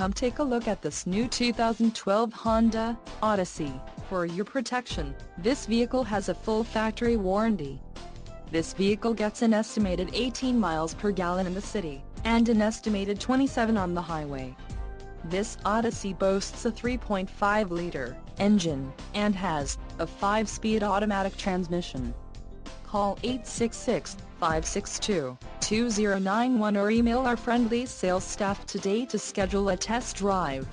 Come take a look at this new 2012 Honda Odyssey. For your protection, this vehicle has a full factory warranty. This vehicle gets an estimated 18 miles per gallon in the city, and an estimated 27 on the highway. This Odyssey boasts a 3.5-liter engine, and has a 5-speed automatic transmission. Call 866-562-2091 or email our friendly sales staff today to schedule a test drive.